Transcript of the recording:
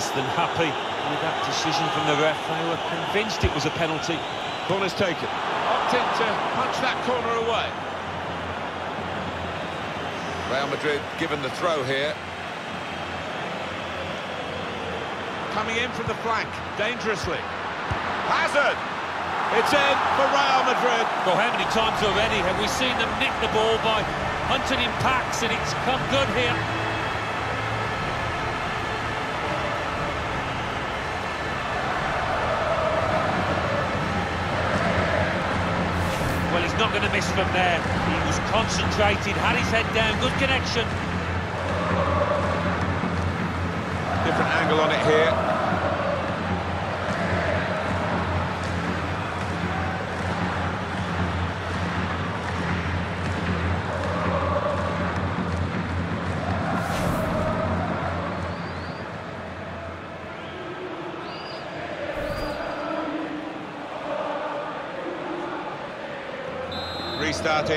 less than happy with that decision from the ref. They were convinced it was a penalty. Corner's taken. Opted to punch that corner away. Real Madrid given the throw here. Coming in from the flank, dangerously. Hazard! It's in for Real Madrid. Well, how many times already have we seen them nick the ball by hunting in packs, and it's come good here. Well, he's not going to miss from there. He was concentrated, had his head down, good connection. Different angle on it here. Restarting.